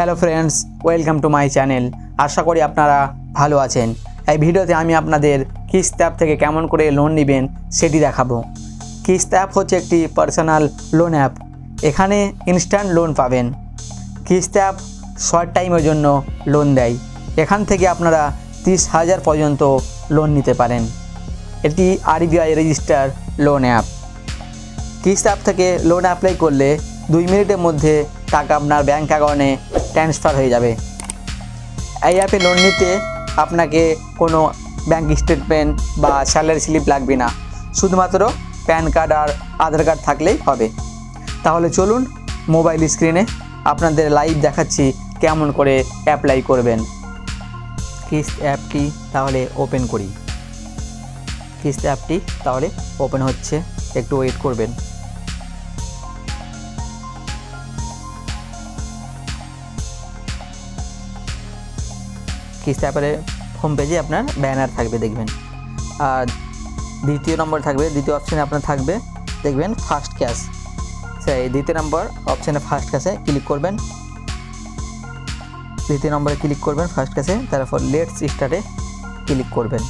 Hello friends, welcome to my channel. আশা করি আপনারা ভালো আছেন। এই ভিডিওতে আমি আপনাদের কিস্ত অ্যাপ থেকে কেমন করে লোন নেবেন সেটি দেখাবো। কিস্ত অ্যাপ হচ্ছে একটি পার্সোনাল লোন অ্যাপ। এখানে ইনস্ট্যান্ট লোন পাবেন। কিস্ত অ্যাপ শর্ট টাইমের জন্য লোন দেয়। এখান থেকে আপনারা তিরিশ হাজার পর্যন্ত লোন নিতে পারেন। এটি RBI register loan app. Kissht app থেকে লোন অ্যাপ্লাই করলে দুই মিনিটের মধ্যে টাকা আপনার ব্যাঙ্ক অ্যাকাউন্টে ট্রান্সফার হয়ে যাবে। এই অ্যাপে লোন নিতে আপনাকে কোনো ব্যাঙ্ক স্টেটমেন্ট বা স্যালারি স্লিপ লাগবে না। শুধুমাত্র প্যান কার্ড আর আধার কার্ড থাকলেই হবে। তাহলে চলুন মোবাইল স্ক্রিনে আপনাদের লাইভ দেখাচ্ছি কেমন করে অ্যাপ্লাই করবেন। কিস্ত অ্যাপটি তাহলে ওপেন করি। কিস্ত অ্যাপটি তাহলে ওপেন হচ্ছে। একটু ওয়েট করবেন। অ্যাপের হোম পেজে আপনার ব্যানার থাকবে, দেখবেন। আর দ্বিতীয় নম্বর থাকবে, দ্বিতীয় অপশানে আপনার থাকবে, দেখবেন ফার্স্ট ক্যাশ সেই দ্বিতীয় নম্বর অপশানে ফার্স্ট ক্যাশে ক্লিক করবেন। দ্বিতীয় নম্বরে ক্লিক করবেন ফার্স্ট ক্যাশে তারপর লেটস স্টার্টে ক্লিক করবেন।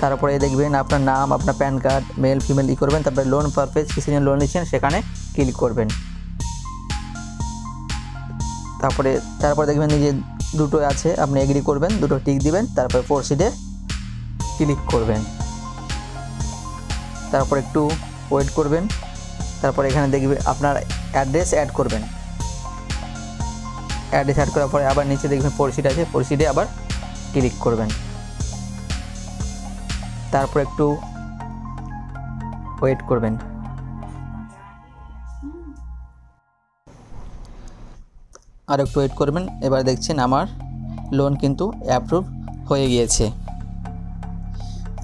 তারপরে দেখবেন আপনার নাম, আপনার প্যান কার্ড মেল ফিমেল ই করবেন, তারপরে লোন পারপেজ কিছু লোন নিচ্ছেন, সেখানে ক্লিক করবেন। তারপরে তারপরে দেখবেন নিজে দুটো আছে, আপনি এগ্রি করবেন, দুটো টিক দিবেন, তারপরে প্রসিডে ক্লিক করবেন। তারপর একটু ওয়েট করবেন, তারপর এখানে দেখবে আপনার অ্যাড্রেস অ্যাড করবেন। অ্যাড্রেস অ্যাড করার পরে আবার নিচে দেখবেন প্রসিড আছে প্রসিডে আবার ক্লিক করবেন। তারপর একটু ওয়েট করবেন। আর একটু ওয়েট করবেন। এবার দেখছেন আমার লোন কিন্তু অ্যাপ্রুভ হয়ে গিয়েছে।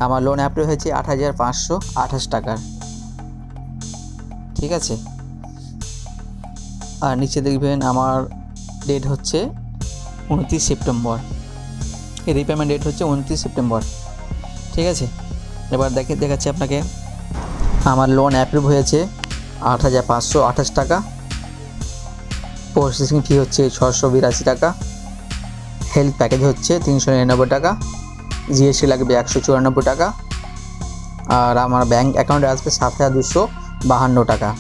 আমার লোন অ্যাপ্রুভ হয়েছে আট হাজার পাঁচশো আঠাশ টাকার। ঠিক আছে? আর নিচে দেখবেন আমার ডেট হচ্ছে উনত্রিশ সেপ্টেম্বর। এই রিপেমেন্ট ডেট হচ্ছে উনত্রিশ সেপ্টেম্বর। ঠিক আছে? এবার দেখে দেখাচ্ছি আপনাকে। আমার লোন অ্যাপ্রুভ হয়েছে আট হাজার পাঁচশো আঠাশ টাকা। প্রসেসিং ফি হচ্ছে ছশো বিরাশি টাকা। হেলথ প্যাকেজ হচ্ছে তিনশো নিরানব্বই টাকা। জিএসটি লাগবে একশো চুরানব্বই টাকা। আর আমার ব্যাঙ্ক অ্যাকাউন্টে আসবে সাত হাজার দুশো বাহান্ন টাকা।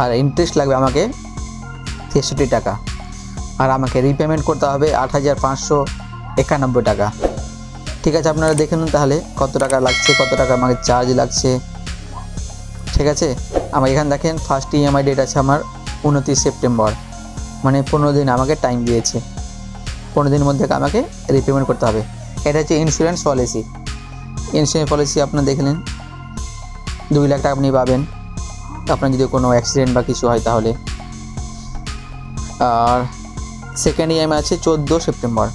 আর ইন্টারেস্ট লাগবে আমাকে তেষট্টি টাকা। আর আমাকে রিপেমেন্ট করতে হবে আট হাজার পাঁচশো একানব্বই টাকা। ঠিক আছে, আপনারা দেখে নিন তাহলে কত টাকা লাগছে, কত টাকা আমাকে চার্জ লাগছে। ঠিক আছে? আমার এখানে দেখেন ফার্স্ট ইএমআই ডেট আছে আমার উনত্রিশ সেপ্টেম্বর। মানে পনেরো দিন আমাকে টাইম দিয়েছে। পনেরো দিনের মধ্যে আমাকে রিপেমেন্ট করতে হবে। এটা হচ্ছে ইন্স্যুরেন্স পলিসি ইন্স্যুরেন্স পলিসি আপনার দেখলেন দুই লাখ টাকা আপনি পাবেন। আপনার যদি কোনো অ্যাক্সিডেন্ট বা কিছু হয় তাহলে। আর সেকেন্ড ইএমআই আছে চোদ্দ সেপ্টেম্বর।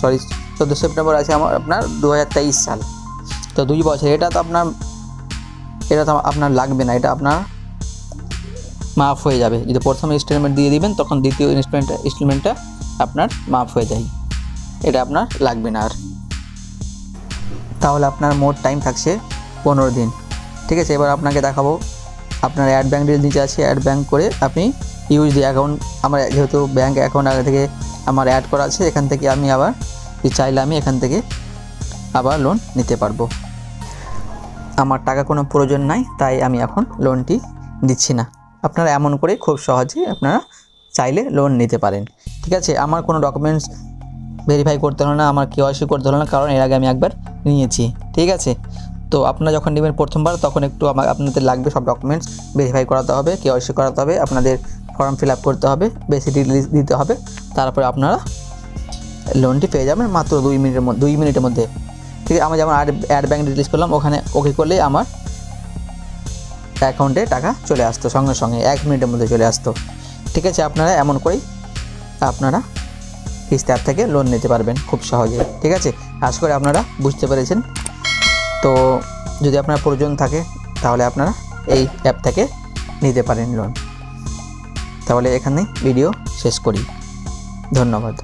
সরি চোদ্দ সেপ্টেম্বর আছে আমার, আপনার দু হাজার তেইশ সাল। তো দুই বছর, এটা তো আপনার, এটা তো আপনার লাগবে না, এটা আপনার মাফ হয়ে যাবে। যদি প্রথম ইনস্টলমেন্ট দিয়ে দিবেন, তখন দ্বিতীয় ইনস্টলমেন্ট ইনস্টলমেন্টটা আপনার মাফ হয়ে যায়। এটা আপনার লাগবে না আর। তাহলে আপনার মোট টাইম থাকছে পনেরো দিন। ঠিক আছে, এবার আপনাকে দেখাবো। আপনার অ্যাড ব্যাঙ্ক ডিটেল নিচে আছে। অ্যাড ব্যাঙ্ক করে আপনি ইউজ দি অ্যাকাউন্ট আমার যেহেতু ব্যাঙ্ক অ্যাকাউন্ট আগে থেকে আমার অ্যাড করা আছে, এখান থেকে আমি আবার চাইলে আমি এখান থেকে আবার লোন নিতে পারব। আমার টাকা কোনো প্রয়োজন নাই, তাই আমি এখন লোনটি দিচ্ছি না। আপনারা এমন করে খুব সহজে আপনারা চাইলে লোন নিতে পারেন। ঠিক আছে? আমার কোনো ডকুমেন্টস ভেরিফাই করতে হলো না, আমার কেওয়াইসি করতে হলো না, কারণ এর আগে আমি একবার নিয়েছি। ঠিক আছে? তো আপনারা যখন নেবেন প্রথমবার, তখন একটু আমার আপনাদের লাগবে সব ডকুমেন্টস ভেরিফাই করাতে হবে কেওয়াইসি করাতে হবে, আপনাদের ফর্ম ফিল আপ করতে হবে বেশি ডিটেলস দিতে হবে, তারপরে আপনারা লোনটি পেয়ে যাবেন মাত্র দুই মিনিটের মধ্যে দুই মিনিটের মধ্যে। ঠিক আছে? আমি যেমন অ্যাড অ্যাড ব্যাঙ্ক ডিটেলস করলাম, ওখানে ওকে করলেই আমার অ্যাকাউন্টে টাকা চলে আসতো, সঙ্গে সঙ্গে এক মিনিটের মধ্যে চলে আসতো। ঠিক আছে, আপনারা এমন করেই আপনারা কিস্তি অ্যাপ থেকে লোন নিতে পারবেন খুব সহজে ঠিক আছে, আশা করি আপনারা বুঝতে পেরেছেন। তো যদি আপনার প্রয়োজন থাকে, তাহলে আপনারা এই অ্যাপ থেকে নিতে পারেন লোন তাহলে এখানে ভিডিও শেষ করি। ধন্যবাদ।